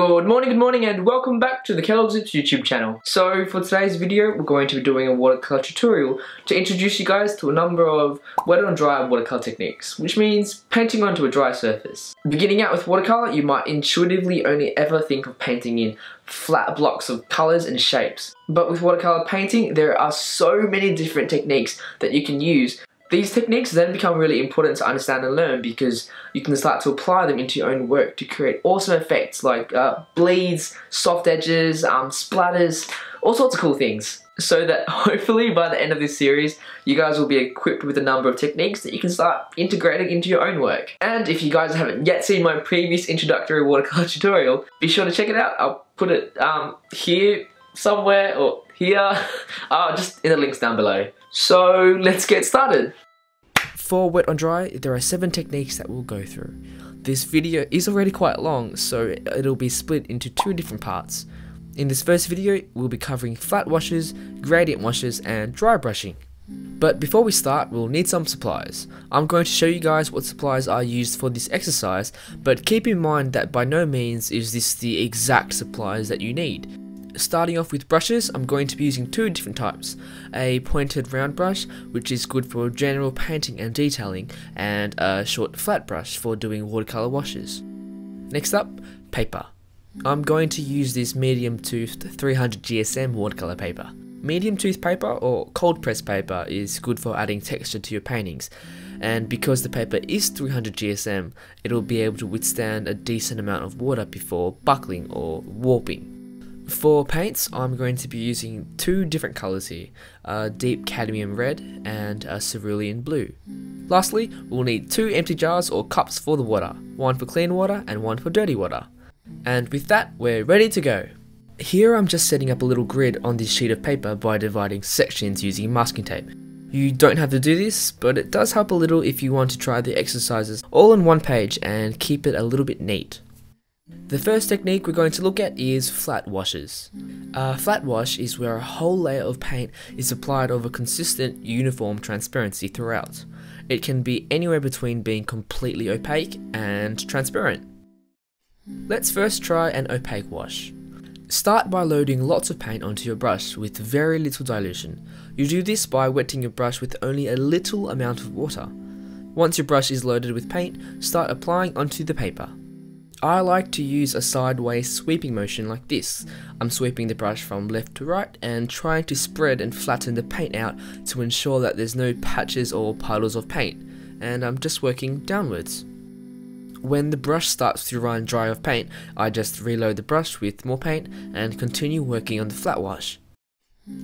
Good morning, good morning, and welcome back to the Kellogg's YouTube channel. So, for today's video, we're going to be doing a watercolor tutorial to introduce you guys to a number of wet on dry watercolor techniques, which means painting onto a dry surface. Beginning out with watercolor, you might intuitively only ever think of painting in flat blocks of colors and shapes. But with watercolor painting, there are so many different techniques that you can use these techniques then become really important to understand and learn because you can start to apply them into your own work to create awesome effects like uh, bleeds, soft edges, um, splatters, all sorts of cool things. So that hopefully by the end of this series, you guys will be equipped with a number of techniques that you can start integrating into your own work. And if you guys haven't yet seen my previous introductory watercolor tutorial, be sure to check it out. I'll put it um, here somewhere or here, uh, just in the links down below. So let's get started. For wet on dry, there are 7 techniques that we'll go through. This video is already quite long, so it'll be split into two different parts. In this first video, we'll be covering flat washes, gradient washes, and dry brushing. But before we start, we'll need some supplies. I'm going to show you guys what supplies are used for this exercise, but keep in mind that by no means is this the exact supplies that you need. Starting off with brushes, I'm going to be using two different types. A pointed round brush, which is good for general painting and detailing, and a short flat brush for doing watercolour washes. Next up, paper. I'm going to use this medium toothed 300 GSM watercolour paper. Medium tooth paper or cold press paper is good for adding texture to your paintings and because the paper is 300 GSM it'll be able to withstand a decent amount of water before buckling or warping. For paints, I'm going to be using two different colours here, a deep cadmium red and a cerulean blue. Lastly, we'll need two empty jars or cups for the water, one for clean water and one for dirty water. And with that, we're ready to go. Here I'm just setting up a little grid on this sheet of paper by dividing sections using masking tape. You don't have to do this, but it does help a little if you want to try the exercises all on one page and keep it a little bit neat. The first technique we're going to look at is flat washes. A flat wash is where a whole layer of paint is applied over consistent, uniform transparency throughout. It can be anywhere between being completely opaque and transparent. Let's first try an opaque wash. Start by loading lots of paint onto your brush with very little dilution. You do this by wetting your brush with only a little amount of water. Once your brush is loaded with paint, start applying onto the paper. I like to use a sideways sweeping motion like this. I'm sweeping the brush from left to right and trying to spread and flatten the paint out to ensure that there's no patches or puddles of paint, and I'm just working downwards. When the brush starts to run dry of paint, I just reload the brush with more paint and continue working on the flat wash.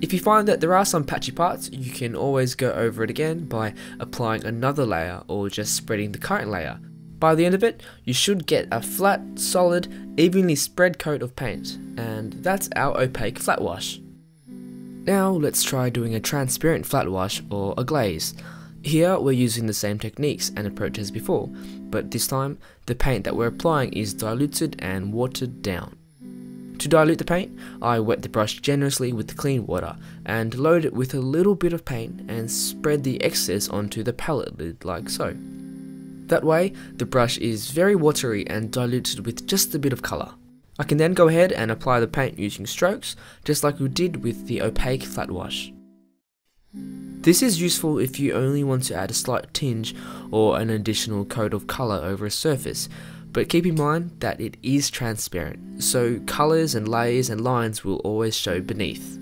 If you find that there are some patchy parts, you can always go over it again by applying another layer or just spreading the current layer by the end of it, you should get a flat, solid, evenly spread coat of paint, and that's our opaque flat wash. Now let's try doing a transparent flat wash or a glaze. Here we're using the same techniques and approach as before, but this time the paint that we're applying is diluted and watered down. To dilute the paint, I wet the brush generously with clean water and load it with a little bit of paint and spread the excess onto the palette lid like so. That way, the brush is very watery and diluted with just a bit of colour. I can then go ahead and apply the paint using strokes, just like we did with the opaque flat wash. This is useful if you only want to add a slight tinge or an additional coat of colour over a surface, but keep in mind that it is transparent, so colours and layers and lines will always show beneath.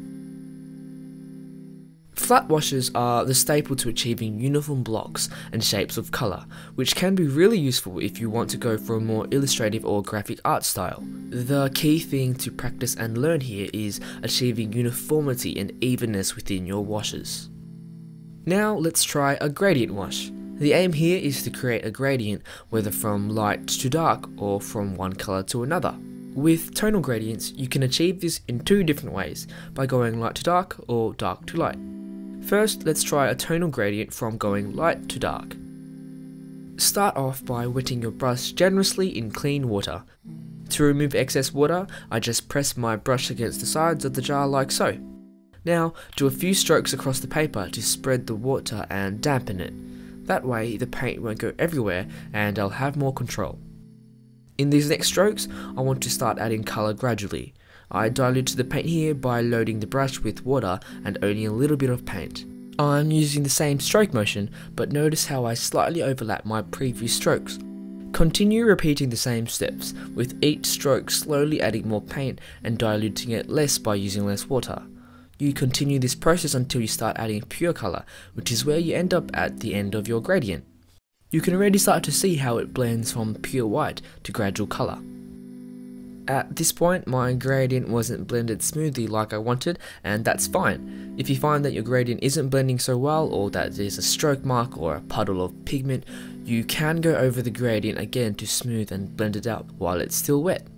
Flat washes are the staple to achieving uniform blocks and shapes of colour, which can be really useful if you want to go for a more illustrative or graphic art style. The key thing to practice and learn here is achieving uniformity and evenness within your washes. Now let's try a gradient wash. The aim here is to create a gradient whether from light to dark or from one colour to another. With tonal gradients, you can achieve this in two different ways, by going light to dark or dark to light. First, let's try a tonal gradient from going light to dark. Start off by wetting your brush generously in clean water. To remove excess water, I just press my brush against the sides of the jar like so. Now, do a few strokes across the paper to spread the water and dampen it. That way, the paint won't go everywhere and I'll have more control. In these next strokes, I want to start adding colour gradually. I diluted the paint here by loading the brush with water and only a little bit of paint. I'm using the same stroke motion, but notice how I slightly overlap my previous strokes. Continue repeating the same steps, with each stroke slowly adding more paint and diluting it less by using less water. You continue this process until you start adding pure colour, which is where you end up at the end of your gradient. You can already start to see how it blends from pure white to gradual colour. At this point, my gradient wasn't blended smoothly like I wanted, and that's fine. If you find that your gradient isn't blending so well, or that there's a stroke mark or a puddle of pigment, you can go over the gradient again to smooth and blend it out while it's still wet.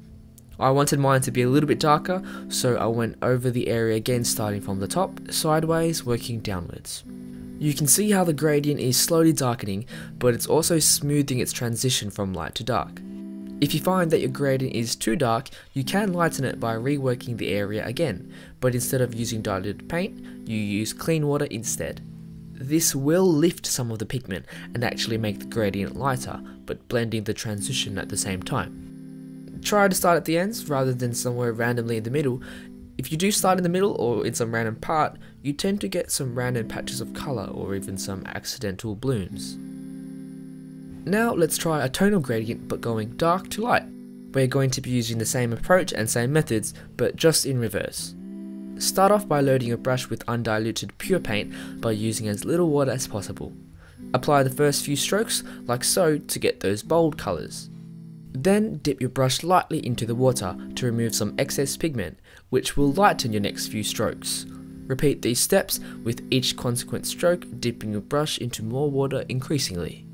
I wanted mine to be a little bit darker, so I went over the area again starting from the top, sideways, working downwards. You can see how the gradient is slowly darkening, but it's also smoothing its transition from light to dark. If you find that your gradient is too dark, you can lighten it by reworking the area again, but instead of using diluted paint, you use clean water instead. This will lift some of the pigment and actually make the gradient lighter, but blending the transition at the same time. Try to start at the ends rather than somewhere randomly in the middle. If you do start in the middle or in some random part, you tend to get some random patches of colour or even some accidental blooms. Now let's try a tonal gradient but going dark to light. We're going to be using the same approach and same methods, but just in reverse. Start off by loading a brush with undiluted pure paint by using as little water as possible. Apply the first few strokes like so to get those bold colours. Then dip your brush lightly into the water to remove some excess pigment, which will lighten your next few strokes. Repeat these steps with each consequent stroke dipping your brush into more water increasingly.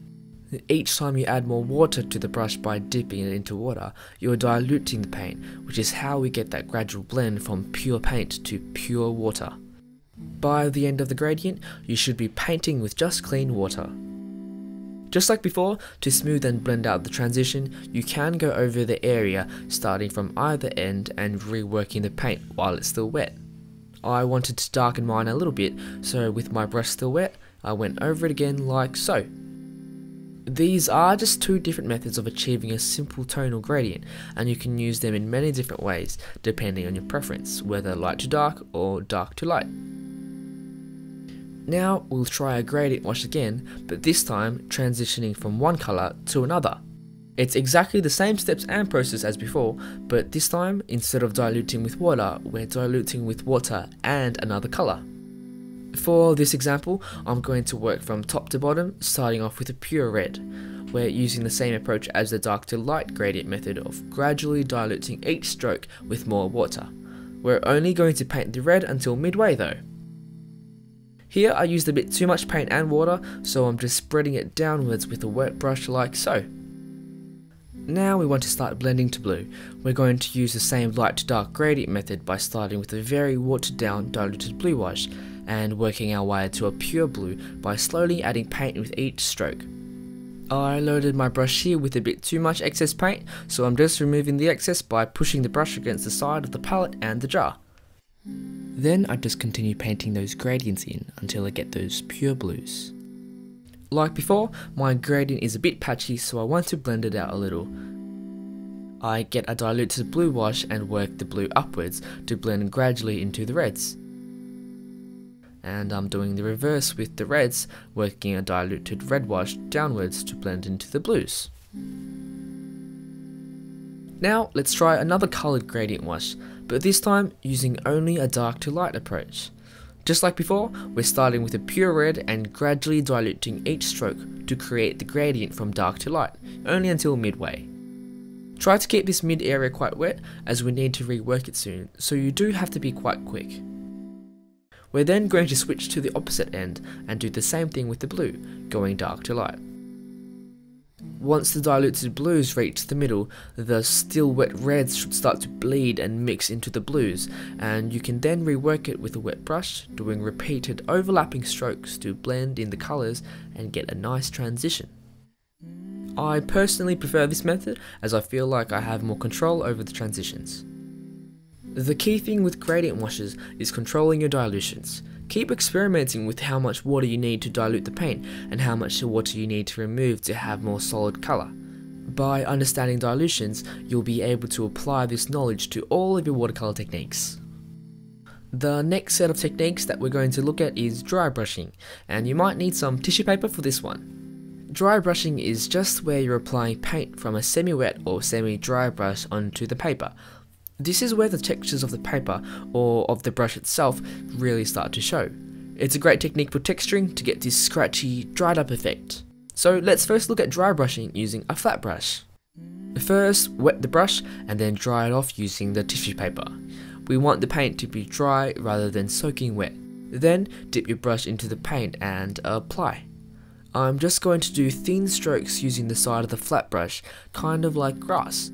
Each time you add more water to the brush by dipping it into water, you are diluting the paint, which is how we get that gradual blend from pure paint to pure water. By the end of the gradient, you should be painting with just clean water. Just like before, to smooth and blend out the transition, you can go over the area starting from either end and reworking the paint while it's still wet. I wanted to darken mine a little bit, so with my brush still wet, I went over it again like so. These are just two different methods of achieving a simple tonal gradient, and you can use them in many different ways depending on your preference, whether light to dark or dark to light. Now we'll try a gradient wash again, but this time transitioning from one colour to another. It's exactly the same steps and process as before, but this time instead of diluting with water, we're diluting with water and another colour. For this example, I'm going to work from top to bottom, starting off with a pure red. We're using the same approach as the dark to light gradient method of gradually diluting each stroke with more water. We're only going to paint the red until midway though. Here I used a bit too much paint and water, so I'm just spreading it downwards with a wet brush like so. Now we want to start blending to blue. We're going to use the same light to dark gradient method by starting with a very watered down diluted blue wash and working our way to a pure blue by slowly adding paint with each stroke. I loaded my brush here with a bit too much excess paint, so I'm just removing the excess by pushing the brush against the side of the palette and the jar. Then I just continue painting those gradients in until I get those pure blues. Like before, my gradient is a bit patchy so I want to blend it out a little. I get a diluted blue wash and work the blue upwards to blend gradually into the reds and I'm doing the reverse with the reds, working a diluted red wash downwards to blend into the blues. Now let's try another coloured gradient wash, but this time using only a dark to light approach. Just like before, we're starting with a pure red and gradually diluting each stroke to create the gradient from dark to light, only until midway. Try to keep this mid area quite wet as we need to rework it soon, so you do have to be quite quick. We're then going to switch to the opposite end and do the same thing with the blue, going dark to light. Once the diluted blues reach the middle, the still wet reds should start to bleed and mix into the blues, and you can then rework it with a wet brush, doing repeated overlapping strokes to blend in the colours and get a nice transition. I personally prefer this method as I feel like I have more control over the transitions. The key thing with gradient washes is controlling your dilutions. Keep experimenting with how much water you need to dilute the paint and how much water you need to remove to have more solid colour. By understanding dilutions, you'll be able to apply this knowledge to all of your watercolor techniques. The next set of techniques that we're going to look at is dry brushing, and you might need some tissue paper for this one. Dry brushing is just where you're applying paint from a semi-wet or semi-dry brush onto the paper. This is where the textures of the paper or of the brush itself really start to show. It's a great technique for texturing to get this scratchy, dried up effect. So let's first look at dry brushing using a flat brush. First, wet the brush and then dry it off using the tissue paper. We want the paint to be dry rather than soaking wet. Then dip your brush into the paint and apply. I'm just going to do thin strokes using the side of the flat brush, kind of like grass.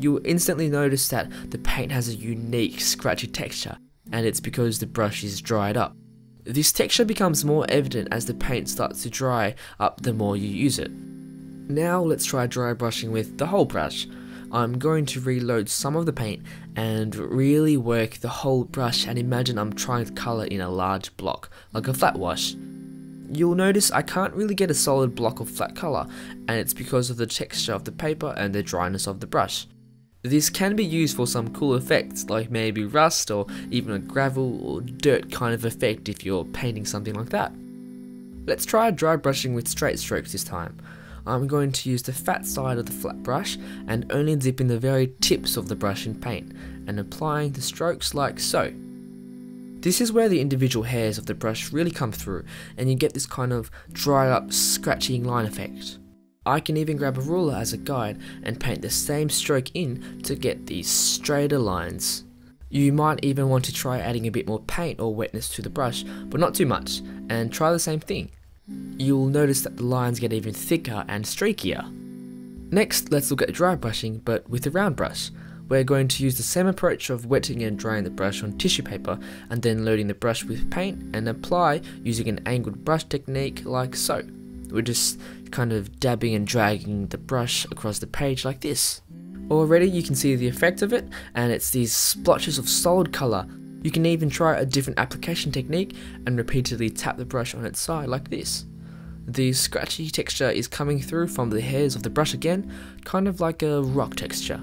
You'll instantly notice that the paint has a unique scratchy texture, and it's because the brush is dried up. This texture becomes more evident as the paint starts to dry up the more you use it. Now let's try dry brushing with the whole brush. I'm going to reload some of the paint and really work the whole brush and imagine I'm trying to colour in a large block, like a flat wash. You'll notice I can't really get a solid block of flat colour and it's because of the texture of the paper and the dryness of the brush. This can be used for some cool effects like maybe rust or even a gravel or dirt kind of effect if you're painting something like that. Let's try dry brushing with straight strokes this time. I'm going to use the fat side of the flat brush and only dip in the very tips of the brush in paint and applying the strokes like so. This is where the individual hairs of the brush really come through and you get this kind of dried up scratching line effect. I can even grab a ruler as a guide and paint the same stroke in to get these straighter lines. You might even want to try adding a bit more paint or wetness to the brush, but not too much, and try the same thing you'll notice that the lines get even thicker and streakier. Next, let's look at dry brushing, but with a round brush. We're going to use the same approach of wetting and drying the brush on tissue paper and then loading the brush with paint and apply using an angled brush technique like so. We're just kind of dabbing and dragging the brush across the page like this. Already you can see the effect of it and it's these splotches of solid colour you can even try a different application technique and repeatedly tap the brush on its side like this. The scratchy texture is coming through from the hairs of the brush again, kind of like a rock texture.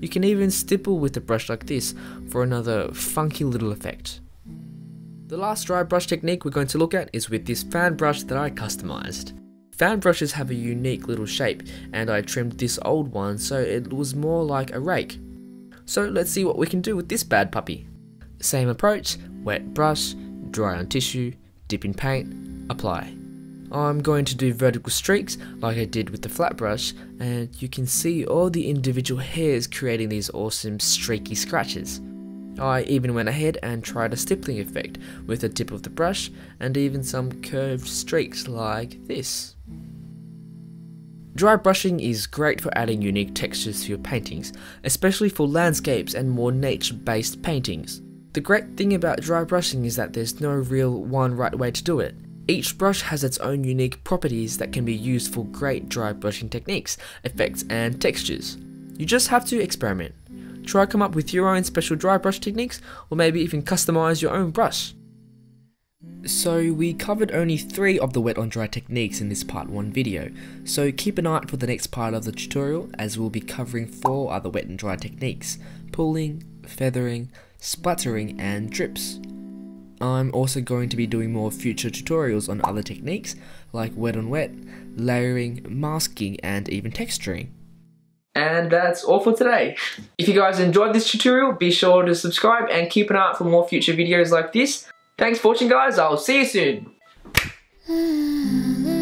You can even stipple with the brush like this for another funky little effect. The last dry brush technique we're going to look at is with this fan brush that I customized. Fan brushes have a unique little shape and I trimmed this old one so it was more like a rake. So let's see what we can do with this bad puppy. Same approach, wet brush, dry on tissue, dip in paint, apply. I'm going to do vertical streaks like I did with the flat brush and you can see all the individual hairs creating these awesome streaky scratches. I even went ahead and tried a stippling effect with the tip of the brush and even some curved streaks like this. Dry brushing is great for adding unique textures to your paintings, especially for landscapes and more nature based paintings. The great thing about dry brushing is that there's no real one right way to do it. Each brush has its own unique properties that can be used for great dry brushing techniques, effects and textures. You just have to experiment. Try come up with your own special dry brush techniques or maybe even customize your own brush. So we covered only 3 of the wet on dry techniques in this part 1 video, so keep an eye out for the next part of the tutorial as we'll be covering 4 other wet and dry techniques, pulling, feathering, splattering and drips. I'm also going to be doing more future tutorials on other techniques like wet on wet, layering, masking and even texturing. And that's all for today. If you guys enjoyed this tutorial, be sure to subscribe and keep an eye out for more future videos like this. Thanks for watching guys, I'll see you soon.